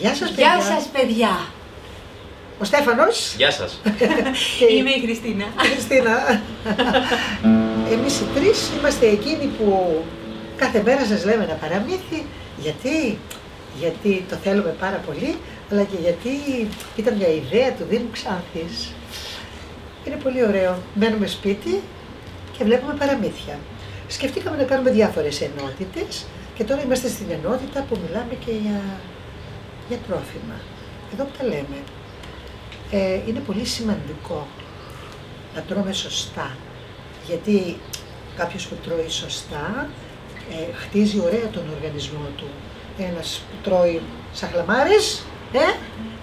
Γεια σας παιδιά. Γεια σας παιδιά. Ο Στέφανος. Γεια σας. και Είμαι η Χριστίνα. η Χριστίνα. Εμείς οι τρεις είμαστε εκείνοι που κάθε μέρα σας λέμε ένα παραμύθι. Γιατί, γιατί το θέλουμε πάρα πολύ, αλλά και γιατί ήταν μια ιδέα του Δήμου Ξάνθης. Είναι πολύ ωραίο. Μένουμε σπίτι και βλέπουμε παραμύθια. Σκεφτήκαμε να κάνουμε διάφορες ενότητες και τώρα είμαστε στην ενότητα που μιλάμε και για, για τρόφιμα. Εδώ που τα λέμε. Ε, είναι πολύ σημαντικό να τρώμε σωστά. Γιατί κάποιος που τρώει σωστά ε, χτίζει ωραία τον οργανισμό του. Ένας που τρώει σαχλαμάρες, ε,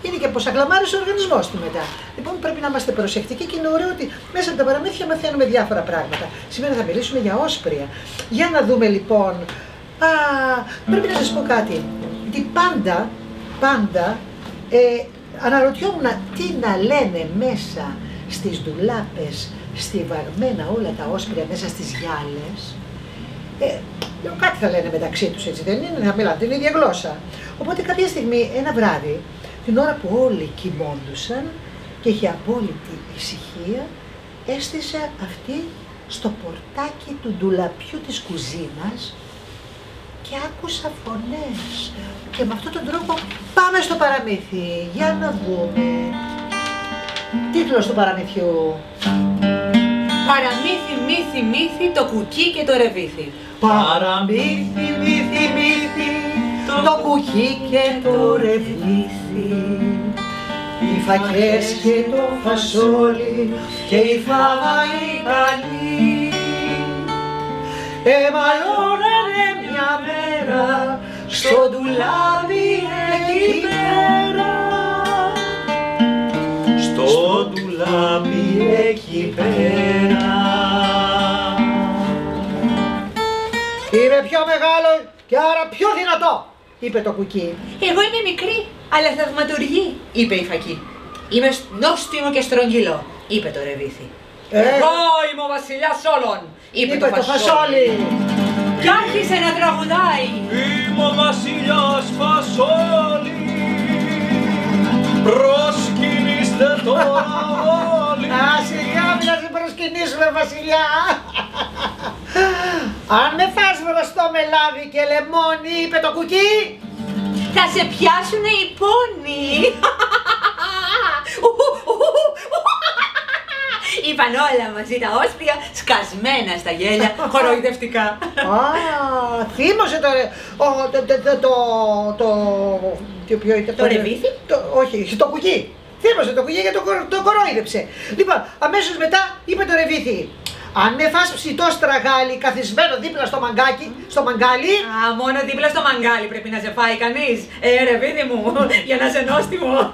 είναι και από σαχλαμάρες ο οργανισμός του μετά. Λοιπόν πρέπει να είμαστε προσεκτικοί και είναι ωραίο ότι μέσα από τα παραμύθια μαθαίνουμε διάφορα πράγματα. Σήμερα θα μιλήσουμε για όσπρια. Για να δούμε λοιπόν, α, πρέπει να σας πω κάτι, ότι πάντα, πάντα ε, αναρωτιόμουν τι να λένε μέσα στις ντουλάπες, στιβαγμένα όλα τα όσπρια μέσα στις γυάλες. Ε, λέω κάτι θα λένε μεταξύ τους έτσι δεν είναι, θα μιλάνε την ίδια γλώσσα. Οπότε κάποια στιγμή, ένα βράδυ, την ώρα που όλοι κοιμώντουσαν και είχε απόλυτη ησυχία, έστησε αυτή στο πορτάκι του ντουλαπιού της κουζίνας και άκουσα φωνές. Και με αυτόν τον τρόπο πάμε στο παραμύθι. Για να δούμε. Τίτλος του παραμυθιού. Παραμύθι, μύθι, μύθι, το κουκί και το ρεβίθι. Παραμύθι, μύθι, μύθι, το κουκί και το ρεβίθι. Οι φακές και το φασόλι και η φάβα η καλή. Εμαλώνανε μια μέρα στο ντουλάπι εκεί πέρα. Στο ντουλάπι εκεί πέρα. Είμαι πιο μεγάλο και άρα πιο δυνατό, είπε το κουκί. Εγώ είμαι μικρή, αλλά θαυματουργή, είπε η φακή. Είμαι νόστιμο και στρογγυλό, είπε το ρεβίθι. Ε. Εγώ είμαι ο βασιλιάς όλων, είπε, Είπε το φασόλι. Κι άρχισε να τραγουδάει. Είμαι ο βασιλιάς Φασόλη Προσκυνήστε τώρα όλοι Α, σιγά μην να σε προσκυνήσουμε βασιλιά. Αν με φας βρωστό με λάδι και λεμόνι, είπε το κουκί. Θα σε πιάσουνε οι πόνοι. Είπαν όλα μαζί τα όσπρια, σκασμένα στα γέλια, χοροϊδευτικά. Α, θύμωσε το, ρε- ο, το, το, το, το, το, τι- ποιο ήταν, Το ρεβίθι; Το, όχι, το κουκί. Θύμωσε το κουκί γιατί το, κορο- το κορόιδεψε. Λοιπόν, αμέσως μετά είπε το ρεβίθι. Αν με φας ψητό στραγάλι καθισμένο δίπλα στο μαγκάκι, στο μαγκάλι, Α, μόνο δίπλα στο μαγκάλι πρέπει να σε φάει κανείς. Ε, ρε βίδι μου, για να σε νόστιμο.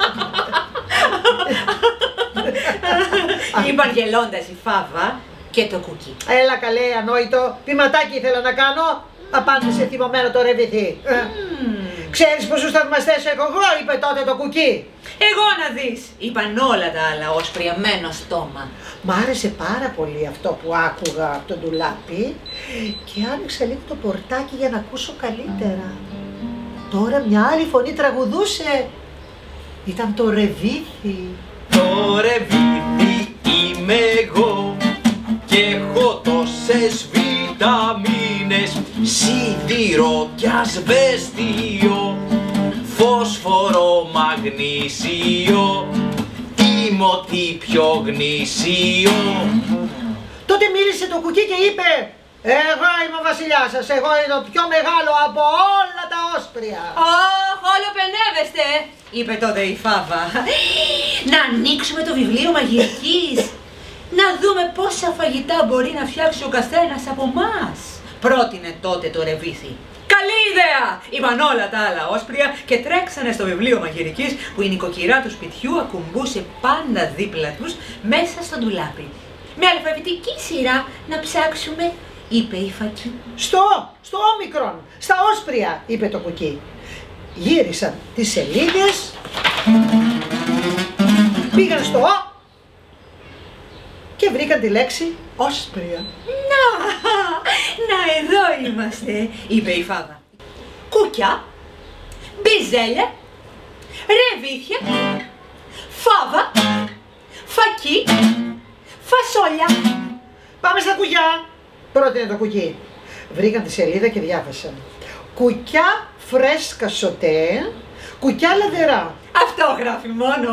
Είπαν γελώντας η Φάβα και το κουκί. έλα καλέ ανόητο, πηματάκι ήθελα να κάνω, απάντησε θυμωμένο το ρεβίθι. Ε, Ξέρεις πόσους θαυμαστές έχω εγώ, είπε τότε το κουκί. Εγώ να δεις, είπαν όλα τα άλλα όσπρια με ένα στόμα. Μ' άρεσε πάρα πολύ αυτό που άκουγα από τον ντουλάπι και άνοιξα λίγο το πορτάκι για να ακούσω καλύτερα. Τώρα μια άλλη φωνή τραγουδούσε. Ήταν το ρεβίθι. Το ρεβίθι είμαι εγώ και έχω τόσες βιταμίνες σίδηρο κι ασβέστιο φόσφορο μαγνήσιο είμαι ό,τι πιο γνήσιο Τότε μίλησε το κουκί και είπε Εγώ είμαι ο βασιλιάς σας, εγώ είμαι το πιο μεγάλο από όλα τα όσπρια. Αχ, όλο πενεύεστε, είπε τότε η Φάβα. Να ανοίξουμε το βιβλίο μαγειρικής. Να δούμε πόσα φαγητά μπορεί να φτιάξει ο καθένας από μας. Πρότεινε τότε το ρεβίθι. Καλή ιδέα! Είπαν όλα τα άλλα όσπρια και τρέξανε στο βιβλίο μαγειρικής που η νοικοκυρά του σπιτιού ακουμπούσε πάντα δίπλα τους μέσα στο ντουλάπι. Με αλφαβητική σειρά να ψάξουμε, είπε η Φακή. Στο, στο όμικρον, στα όσπρια, είπε το κουκί. Γύρισαν τις σελίδες, πήγαν στο «ο» και βρήκαν τη λέξη όσπρια. Να, να εδώ είμαστε, είπε η Φάβα. Κούκια, μπιζέλια, ρεβίθια, φάβα, φακί, φασόλια. Πάμε στα κουκιά. Πρότεινε το κουκί. Βρήκαν τη σελίδα και διάβασαν. Κουκιά φρέσκα σοτέ, κουκιά λαδερά. Αυτό γράφει μόνο.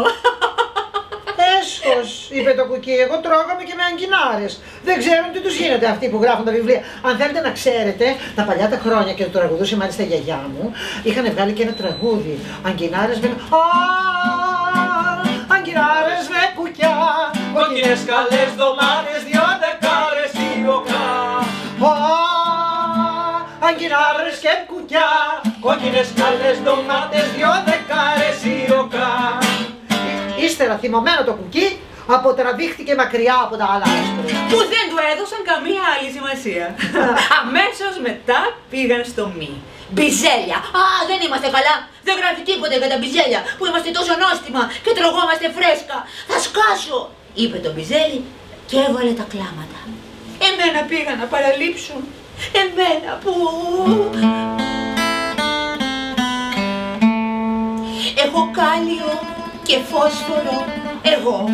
Έσχος, είπε το κουκί, εγώ τρώγαμε και με αγκινάρες. Δεν ξέρουν τι τους γίνεται αυτοί που γράφουν τα βιβλία. Αν θέλετε να ξέρετε, τα παλιά τα χρόνια και το τραγουδούσε μάλιστα η γιαγιά μου, είχαν βγάλει και ένα τραγούδι. Αγκινάρες με... Α, αγκινάρες με κουκιά, Κόκκινες καλές ντομάτες, δυο δεκάρες ιωκά. Α, αγκινάρες και κουκιά. Κόκκινες καλές ντομάτες, δυο δεκάρες ιωκά. Ύστερα θυμωμένο το κουκί, αποτραβήχτηκε μακριά από τα άλλα άσπρα. που δεν του έδωσαν καμία άλλη σημασία. Αμέσως μετά πήγαν στο μη. Μπιζέλια! Α, δεν είμαστε καλά! Δεν γράφει τίποτα για τα μπιζέλια που είμαστε τόσο νόστιμα και τρογόμαστε φρέσκα! Θα σκάσω! είπε το μπιζέλι και έβαλε τα κλάματα. Εμένα πήγαν να παραλείψουν. Εμένα που... Έχω κάλιο και φόσφορο εγώ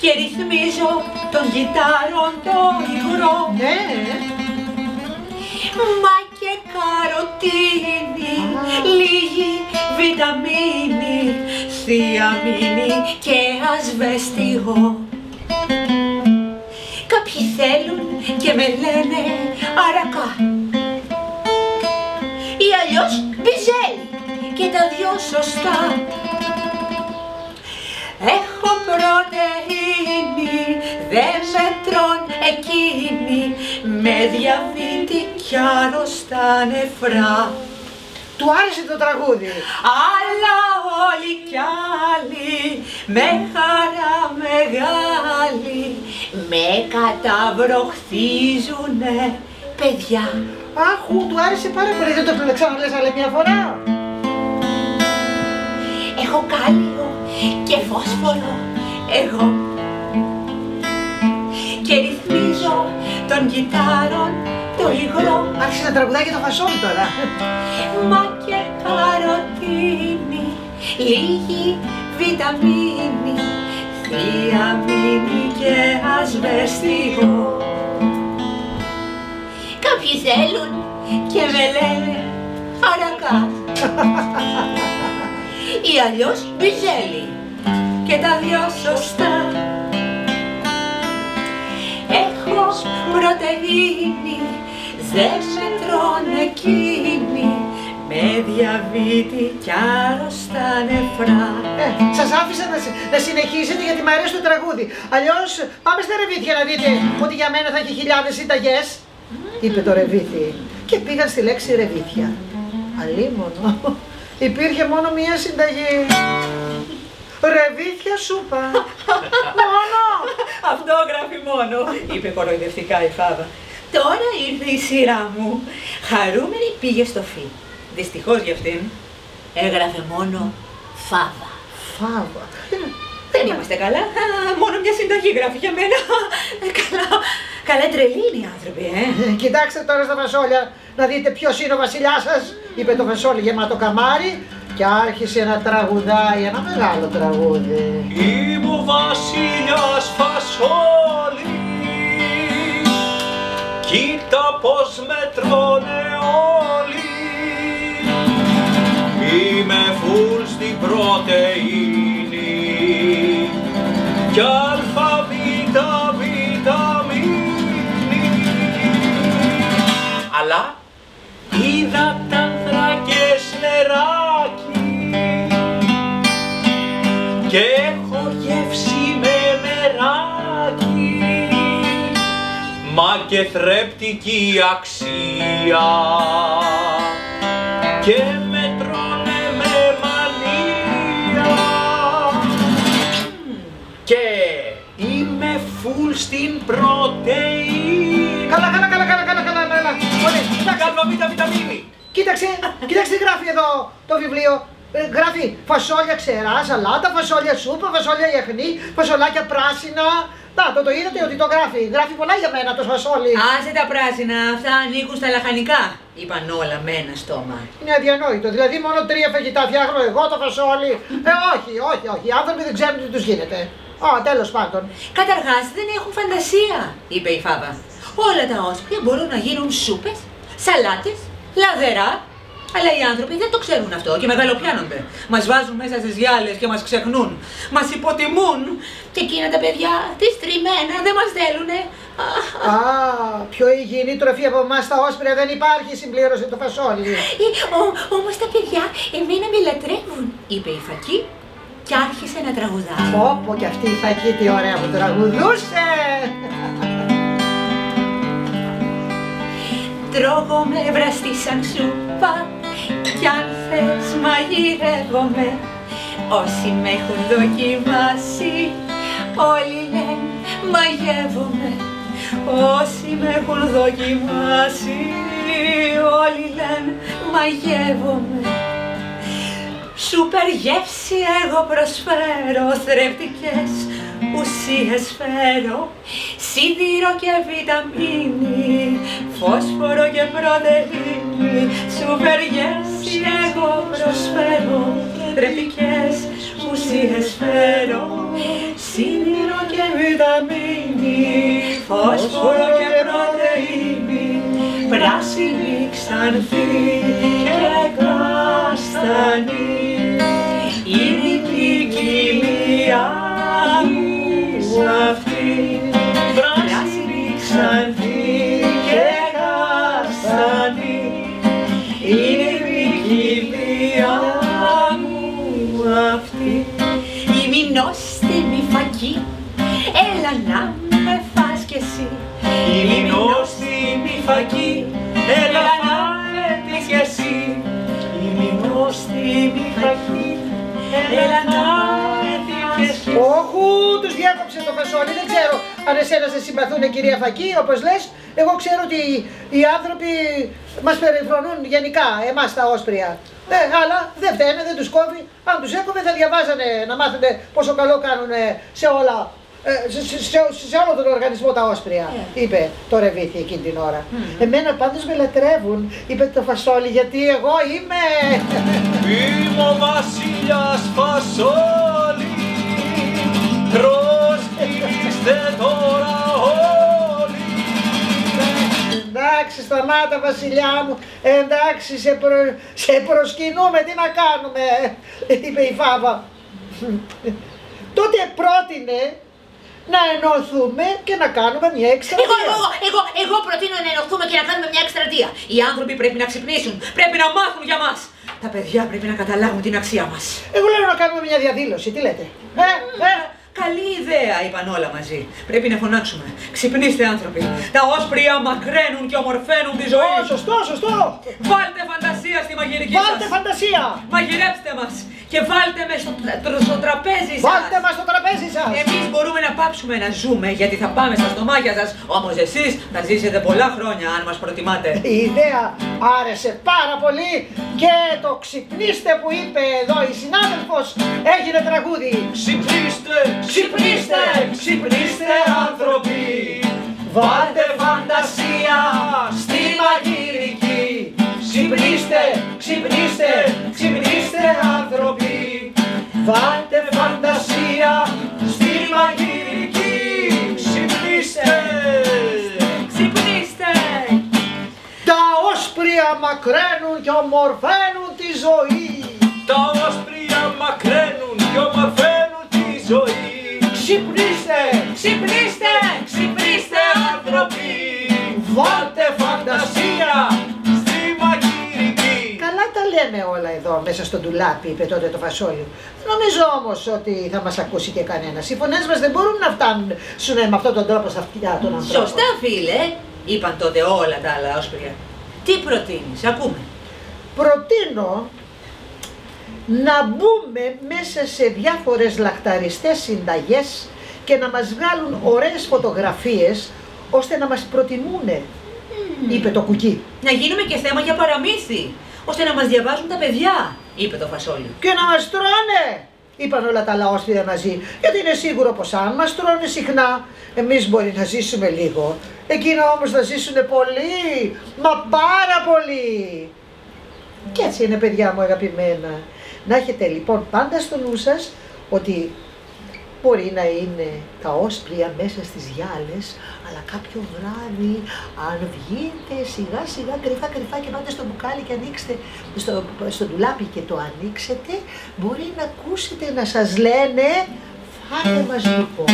και ρυθμίζω τον γιτάρων το υγρό Ναι, Μα και καροτίνη, λίγη βιταμίνη, θιαμίνη και ασβεστιγό. Κάποιοι θέλουν και με λένε αρακά ή αλλιώς μπιζέλι και τα δυο σωστά. Έχω πρωτεΐνη, δεν με τρών εκείνη, με διαβήτη κι αρρωστά νεφρά. του άρεσε το τραγούδι. Αλλά όλοι κι άλλοι με χαρά μεγάλη με καταβροχθίζουνε παιδιά. Άχου, του άρεσε πάρα πολύ. Δεν το ξαναλες άλλη μια φορά. Έχω κάλιο και φόσφορο εγώ. Και ρυθμίζω των κυτάρων το υγρό. Άρχισε να τραγουδάει και το φασόλι τώρα. μα και καροτίνη λίγη βιταμίνη θιαμίνη και ασβεστικό. Κάποιοι θέλουν και με λένε αρακά ή αλλιώς μπιζέλι και τα δυο σωστά Έχω πρωτεΐνη, δεν με τρώνε εκείνη με διαβήτη κι άρρωστα νεφρά Ε, σας άφησα να, συ- να συνεχίσετε γιατί μου αρέσει το τραγούδι. Αλλιώς πάμε στα ρεβίθια να δείτε ότι για μένα θα έχει χιλιάδες συνταγές. Είπε το ρεβίθι. Και πήγαν στη λέξη ρεβίθια. Αλίμονο. Υπήρχε μόνο μία συνταγή. Ρεβίθια σούπα. μόνο. Αυτό γράφει μόνο, είπε κοροϊδευτικά η Φάβα. Τώρα ήρθε η σειρά μου. Χαρούμενη πήγε στο φι. Δυστυχώς για αυτήν έγραφε μόνο Φάβα. Φάβα. Δεν είμαστε καλά. Α, Μόνο μια συνταγή γράφει για μένα. Καλά, καλά τρελή είναι οι άνθρωποι, ε. Ε, Κοιτάξτε τώρα στα φασόλια να δείτε ποιος είναι ο βασιλιάς σας, είπε το φασόλι γεμάτο καμάρι και άρχισε να τραγουδάει ένα μεγάλο τραγούδι. Είμαι ο βασιλιάς φασόλι Κοίτα πως με τρώνε όλοι Είμαι φουλ στην πρωτεΐνη Κι αλφα Αλλά είδα τα ανθρακές νεράκι και έχω γεύση με μεράκι. Μα και θρεπτική αξία. Και με τρώνε με μανία. Και είμαι φουλ στην πρωτεΐνη. Καλά, καλά, κοίταξε, κοίταξε τι γράφει εδώ το βιβλίο. Ε, γράφει φασόλια ξερά, σαλάτα, φασόλια σούπα, φασόλια ιαχνή, φασολάκια πράσινα. Να, το, το είδατε ότι το γράφει. Γράφει πολλά για μένα το φασόλι. Άσε τα πράσινα, αυτά ανήκουν στα λαχανικά. Είπαν όλα με ένα στόμα. Είναι αδιανόητο. Δηλαδή, μόνο τρία φαγητά φτιάχνω εγώ το φασόλι. Ε, όχι, όχι, όχι. Οι άνθρωποι δεν ξέρουν τι τους γίνεται. Α, τέλος πάντων. Καταρχάς δεν έχουν φαντασία, είπε η Φάβα. Όλα τα όσπρια μπορούν να γίνουν σούπες, σαλάτες, λαδερά. Αλλά οι άνθρωποι δεν το ξέρουν αυτό και μεγαλοπιάνονται. Μας βάζουν μέσα στις γυάλες και μας ξεχνούν. Μας υποτιμούν. Και εκείνα τα παιδιά, τις τριμμένα, δεν μας θέλουνε. Αχ, Α, πιο υγιεινή τροφή από εμάς τα όσπρια δεν υπάρχει, συμπλήρωσε το φασόλι. Ε, ο- όμως τα παιδιά εμένα με λατρεύουν, είπε η Φακή και άρχισε να τραγουδάει. Όπω και αυτή η φακή τι ωραία που τραγουδούσε. Τρώγομαι βραστή σαν σούπα κι αν θες μαγειρεύομαι. Όσοι με έχουν δοκιμάσει όλοι λένε μαγεύομαι. Όσοι με έχουν δοκιμάσει όλοι λένε μαγεύομαι. Σούπερ γεύση εγώ προσφέρω θρεπτικές ουσίες φέρω Σίδηρο και βιταμίνη, φόσφορο και πρωτεΐνη Σούπερ γεύση εγώ προσφέρω θρεπτικές ουσίες φέρω Σίδηρο και βιταμίνη, φόσφορο και πρωτεΐνη Πράσινη, ξανθή και καστανή. Είναι η ποικιλία μου αυτή Πράσινη, ξανθή και καστανή Είναι η ποικιλία μου αυτή. Η μηνόστιμη φακή. Έλα να με φας κι εσύ. Η μηνόστιμη φακή, έλα να έρθεις κι εσύ. Η μηνόστιμη φακή. Έλα να διάκοψε το φασόλι. Δεν ξέρω αν εσένα σε συμπαθούν, κυρία Φακή, όπως λες. Εγώ ξέρω ότι οι άνθρωποι μας περιφρονούν γενικά, εμάς τα όσπρια. Ε, αλλά δεν φταίνε, δεν τους κόβει. Αν τους έκοβε, θα διαβάζανε να μάθετε πόσο καλό κάνουν σε όλα. ε, Σε, σε, σε- σε όλο τον οργανισμό τα όσπρια, είπε το ρεβίθι εκείνη την ώρα. Εμένα πάντως με λατρεύουν, είπε το φασόλι, γιατί εγώ είμαι. Είμαι ο βασιλιάς φασόλι, προσκυνήστε τώρα όλοι. Εντάξει, σταμάτα βασιλιά μου. Εντάξει, σε, προ... σε προσκυνούμε, τι να κάνουμε, είπε η Φάβα. Τότε πρότεινε να ενωθούμε και να κάνουμε μια Εγώ, εκστρατεία. εγώ, εγώ, εγώ προτείνω να ενωθούμε και να κάνουμε μια εκστρατεία. Οι άνθρωποι πρέπει να ξυπνήσουν, πρέπει να μάθουν για μας. Τα παιδιά πρέπει να καταλάβουν την αξία μας. Εγώ λέω να κάνουμε μια διαδήλωση, τι λέτε. Ε, ε, Καλή ιδέα, είπαν όλα μαζί. Πρέπει να φωνάξουμε. Ξυπνήστε, άνθρωποι. Τα όσπρια μακραίνουν και ομορφαίνουν τη ζωή. Ω, σωστό, σωστό. Βάλτε φαντασία στη μαγειρική Βάλτε σας. φαντασία. Μαγειρέψτε μας και βάλτε μες στο, τρα- στο τραπέζι σας. Βάλτε μας στο τραπέζι σας. Εμείς μπορούμε να πάψουμε να ζούμε γιατί θα πάμε στα στομάχια σας. Όμως εσείς θα ζήσετε πολλά χρόνια αν μας προτιμάτε. Η ιδέα άρεσε πάρα πολύ και το ξυπνήστε που είπε εδώ η συνάδελφος έγινε τραγούδι. Ξυπνήστε, ξυπνήστε, ξυπνήστε άνθρωποι Βάλτε φαντασία Βάλτε φαντασία στη μαγειρική Ξυπνήστε Ξυπνήστε! Τα όσπρια μακραίνουν και ομορφαίνουν τη ζωή. Τα όσπρια μακραίνουν και ομορφαίνουν τη ζωή Ξυπνήστε, Ξυπνήστε! Ξυπνήστε άνθρωποι Βάλτε λέμε όλα εδώ μέσα στο ντουλάπι, είπε τότε το φασόλι. Νομίζω όμως ότι θα μας ακούσει και κανένας. Οι φωνές μας δεν μπορούν να φτάνουν με αυτόν τον τρόπο στα αυτιά των ανθρώπων. Σωστά, φίλε, είπαν τότε όλα τα άλλα όσπρια. Τι προτείνεις, ακούμε. Προτείνω να μπούμε μέσα σε διάφορες λαχταριστές συνταγές και να μας βγάλουν ωραίες φωτογραφίες ώστε να μας προτιμούνε, είπε το κουκί. Να γίνουμε και θέμα για παραμύθι, ώστε να μας διαβάζουν τα παιδιά. είπε το φασόλι. Και να μας τρώνε, είπαν όλα τα λαόσπιδα μαζί. Γιατί είναι σίγουρο πως αν μας τρώνε συχνά, εμείς μπορεί να ζήσουμε λίγο. Εκείνα όμως θα ζήσουν πολύ, μα πάρα πολύ. Και έτσι είναι παιδιά μου αγαπημένα. Να έχετε λοιπόν πάντα στο νου σας ότι μπορεί να είναι τα όσπρια μέσα στις γυάλες, αλλά κάποιο βράδυ αν βγείτε σιγά σιγά κρυφά κρυφά και πάτε στο μπουκάλι και ανοίξετε στο, στο ντουλάπι και το ανοίξετε, μπορεί να ακούσετε να σας λένε φάτε μας λοιπόν.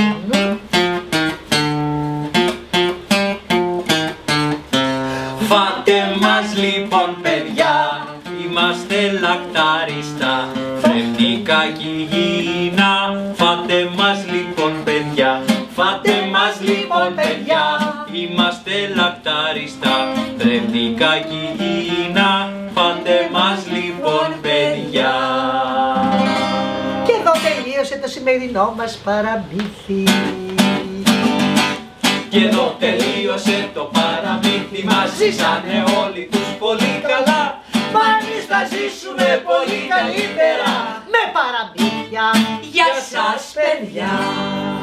Φάτε μας λοιπόν παιδιά, είμαστε λακτάριστα Φρεντικά γηγίνα, φάτε λακτάριστα Φρεντικά γηγίνα, φάτε μας λοιπόν παιδιά Και εδώ τελείωσε το σημερινό μας παραμύθι. Και εδώ τελείωσε το παραμύθι μας Ζήσανε όλοι τους πολύ καλά Μα εμείς θα ζήσουμε πολύ καλύτερα Με παραμύθια. Γεια σας παιδιά!